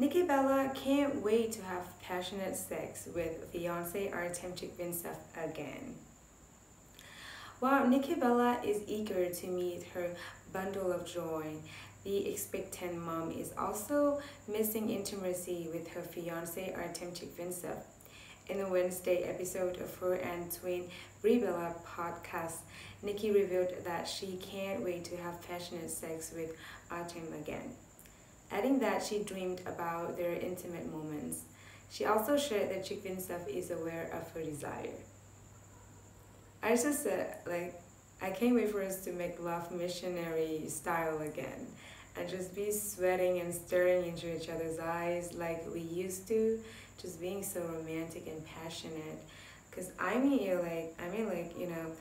Bella can't wait to have passionate sex with fiance Artem Chigvintsev again. While Nikki Bella is eager to meet her bundle of joy, the expectant mom is also missing intimacy with her fiance Artem Chigvintsev. In the Wednesday episode of her and twin Brie podcast, Nikki revealed that she can't wait to have passionate sex with Artem again adding that she dreamed about their intimate moments. She also shared that Chigvintsev is aware of her desire. I just said, like, I can't wait for us to make love missionary style again and just be sweating and staring into each other's eyes like we used to, just being so romantic and passionate. Because I mean, you're like, I mean, like, you know,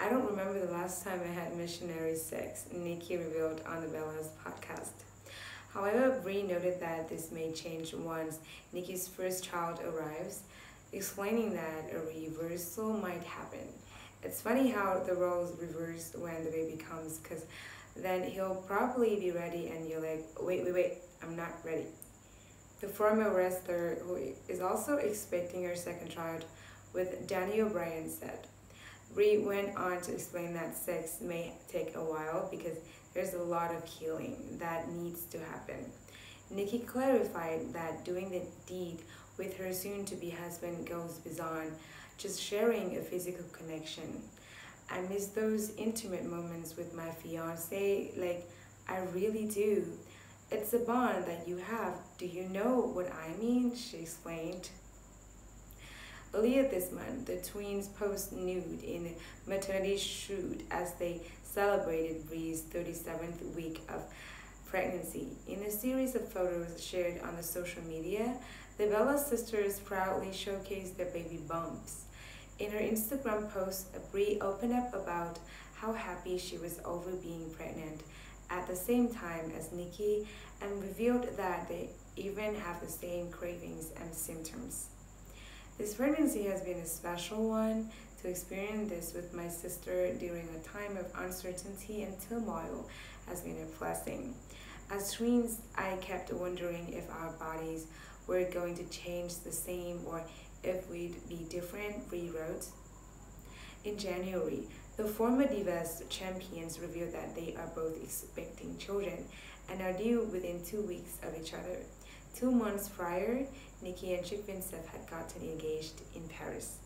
I don't remember the last time I had missionary sex, Nikki revealed on the Bella's podcast. However, Brie noted that this may change once Nikki's first child arrives, explaining that a reversal might happen. It's funny how the roles reverse when the baby comes, because then he'll probably be ready and you're like, wait, wait, wait, I'm not ready. The former wrestler, who is also expecting her second child with Daniel Bryan, said, Brie went on to explain that sex may take a while because there's a lot of healing that needs to happen. Nikki clarified that doing the deed with her soon-to-be husband goes beyond just sharing a physical connection. I miss those intimate moments with my fiance, like I really do. It's a bond that you have. Do you know what I mean? She explained. Earlier this month, the twins posed nude in maternity shoot as they celebrated Brie's 37th week of pregnancy. In a series of photos shared on the social media, the Bella sisters proudly showcased their baby bumps. In her Instagram post, Brie opened up about how happy she was over being pregnant at the same time as Nikki and revealed that they even have the same cravings and symptoms. This pregnancy has been a special one. To experience this with my sister during a time of uncertainty and turmoil has been a blessing. As twins, I kept wondering if our bodies were going to change the same or if we'd be different, rewrote. In January, the former Divas champions revealed that they are both expecting children and are due within two weeks of each other. Two months prior, Nikki and Chigvintsev had gotten engaged in Paris.